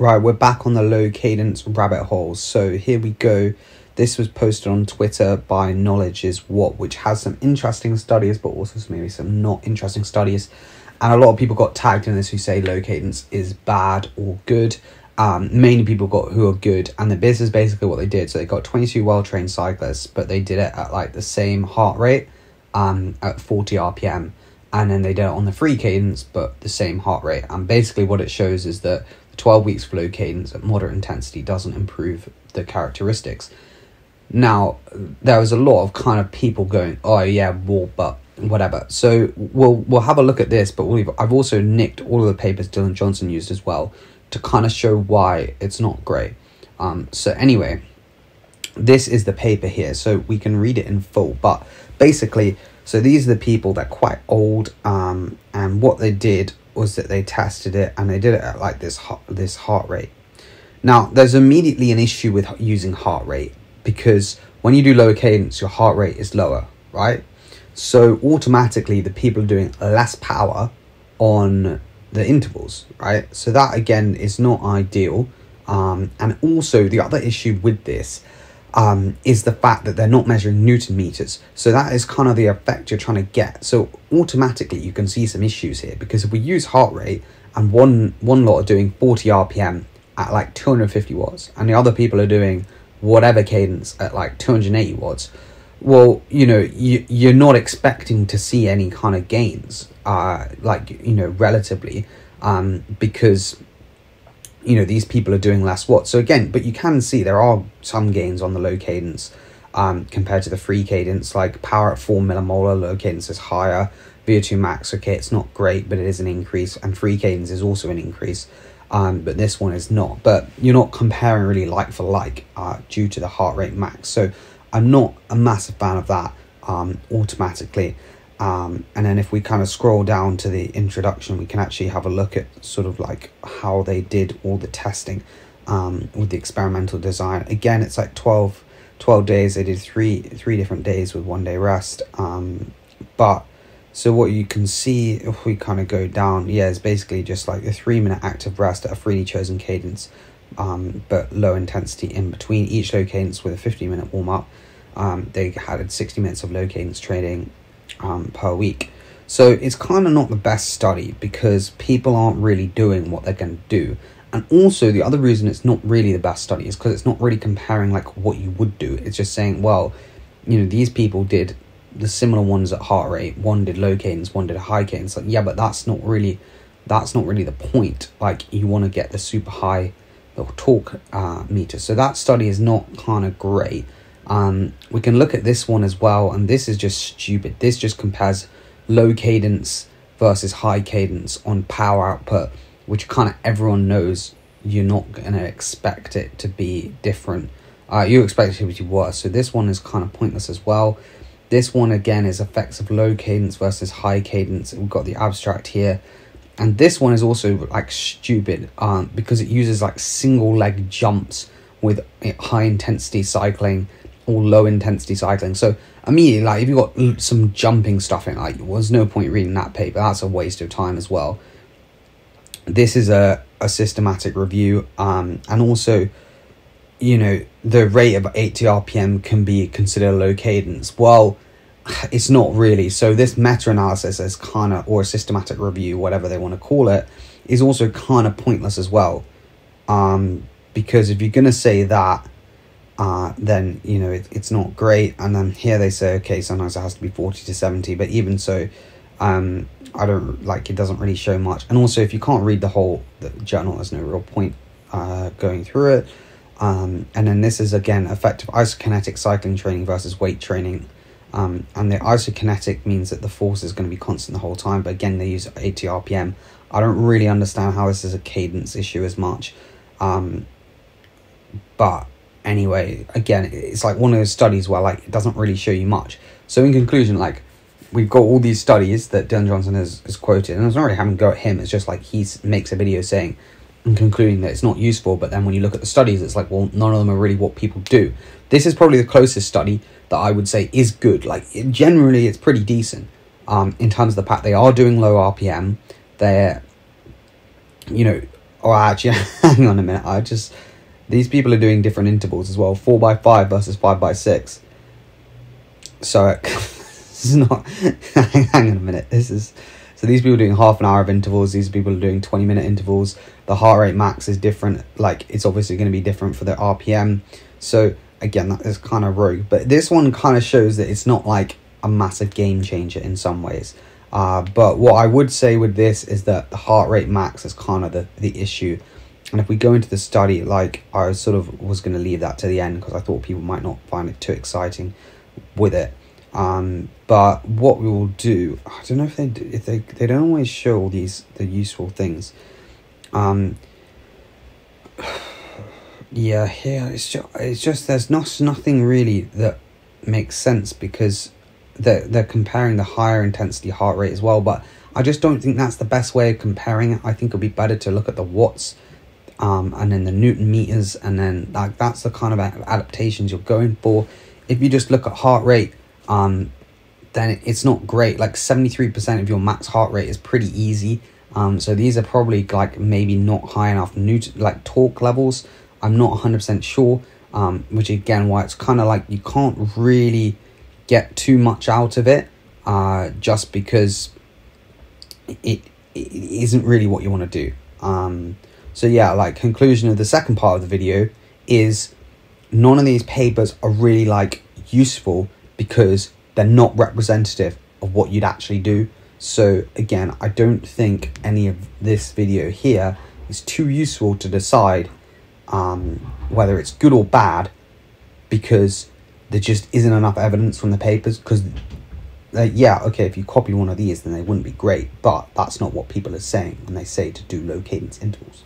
Right, we're back on the low cadence rabbit hole. So here we go. This was posted on Twitter by Knowledge is What, which has some interesting studies, but also maybe some not interesting studies. And a lot of people got tagged in this who say low cadence is bad or good. Um, mainly people got who are good, and this is basically what they did. So they got 22 well trained cyclists, but they did it at like the same heart rate um, at 40 RPM. And then they did it on the free cadence, but the same heart rate. And basically, what it shows is that 12 weeks flow cadence at moderate intensity doesn't improve the characteristics. Now, there was a lot of kind of people going, oh yeah, well, but whatever. So we'll we'll have a look at this, but we've, I've also nicked all of the papers Dylan Johnson used as well to kind of show why it's not great. Um, so anyway, this is the paper here, so we can read it in full. But basically, so these are the people that are quite old, um, and what they did was that they tested it and they did it at like this this heart rate. Now, there's immediately an issue with using heart rate because when you do lower cadence, your heart rate is lower, right? So automatically, the people are doing less power on the intervals, right? So that again is not ideal. Um, and also, the other issue with this um, is the fact that they're not measuring Newton meters. So that is kind of the effect you're trying to get. So automatically you can see some issues here because if we use heart rate and one one lot are doing 40 RPM at like 250 watts and the other people are doing whatever cadence at like 280 watts, well, you know, you, you're not expecting to see any kind of gains, uh, like, you know, relatively, um, because you know these people are doing less watts. So again, but you can see there are some gains on the low cadence um, compared to the free cadence. Like power at four millimolar, low cadence is higher. VO2 max, okay, it's not great, but it is an increase, and free cadence is also an increase. Um, but this one is not. But you're not comparing really like for like uh, due to the heart rate max. So I'm not a massive fan of that um, automatically. Um, and then if we kind of scroll down to the introduction, we can actually have a look at sort of like how they did all the testing um, with the experimental design. Again, it's like 12, 12 days. They did three three different days with one day rest. Um, but so what you can see if we kind of go down, yeah, it's basically just like a three minute active rest at a freely chosen cadence, um, but low intensity in between each low cadence with a 50 minute warm up. Um, they had 60 minutes of low cadence training um, per week. So it's kind of not the best study because people aren't really doing what they're going to do. And also, the other reason it's not really the best study is because it's not really comparing like what you would do. It's just saying, well, you know, these people did the similar ones at heart rate. One did low cadence, one did high cadence. Like, yeah, but that's not really, that's not really the point. Like, you want to get the super high, the torque uh, meter. So that study is not kind of great. Um, we can look at this one as well, and this is just stupid. This just compares low cadence versus high cadence on power output, which kind of everyone knows you're not going to expect it to be different. Uh, you expect it to be worse. So this one is kind of pointless as well. This one again is effects of low cadence versus high cadence. We've got the abstract here. And this one is also like stupid um, because it uses like single leg jumps with high intensity cycling or low intensity cycling. So immediately, like if you've got some jumping stuff in, like there's no point reading that paper. That's a waste of time as well. This is a, a systematic review, um, and also, you know, the rate of 80 RPM can be considered low cadence. Well, it's not really. So this meta-analysis is kind of, or a systematic review, whatever they want to call it, is also kind of pointless as well. Um, because if you're going to say that, uh, then you know it, it's not great. And then here they say, okay, sometimes it has to be forty to seventy, but even so, um, I don't like it. Doesn't really show much. And also, if you can't read the whole the journal, there's no real point uh, going through it. Um, and then this is again effective isokinetic cycling training versus weight training. Um, and the isokinetic means that the force is going to be constant the whole time, but again, they use 80 RPM. I don't really understand how this is a cadence issue as much. Um, but anyway, again, it's like one of those studies where like it doesn't really show you much. So in conclusion, like we've got all these studies that Dylan Johnson has, has quoted, and it's not really having to go at him. It's just like he makes a video saying and concluding that it's not useful. But then when you look at the studies, it's like, well, none of them are really what people do. This is probably the closest study that I would say is good. Like it, generally, it's pretty decent um, in terms of the fact they are doing low RPM. They're, you know, Oh, actually, hang on a minute. I just these people are doing different intervals as well. Four by five versus five by six. So this is not. hang on a minute. This is so these people are doing half an hour of intervals. These people are doing twenty minute intervals. The heart rate max is different. Like it's obviously going to be different for the RPM. So again, that is kind of rogue. But this one kind of shows that it's not like a massive game changer in some ways. Uh, but what I would say with this is that the heart rate max is kind of the, the issue. And if we go into the study, like I sort of was going to leave that to the end because I thought people might not find it too exciting with it. Um, but what we will do, I don't know if they do, if they they don't always show all these the useful things. Um, yeah, yeah, it's just it's just there's not nothing really that makes sense because they're, they're comparing the higher intensity heart rate as well, but I just don't think that's the best way of comparing it. I think it'd be better to look at the watts um, and then the newton meters, and then like that's the kind of adaptations you're going for. If you just look at heart rate, um, then it's not great. Like 73% of your max heart rate is pretty easy. Um, so these are probably like maybe not high enough newton like torque levels. I'm not 100% sure, um, which again why it's kind of like you can't really get too much out of it uh, just because it, it isn't really what you want to do. Um, so yeah, like conclusion of the second part of the video is none of these papers are really like useful because they're not representative of what you'd actually do. So again, I don't think any of this video here is too useful to decide um, whether it's good or bad because there just isn't enough evidence from the papers because uh, yeah okay if you copy one of these then they wouldn't be great but that's not what people are saying when they say to do low cadence intervals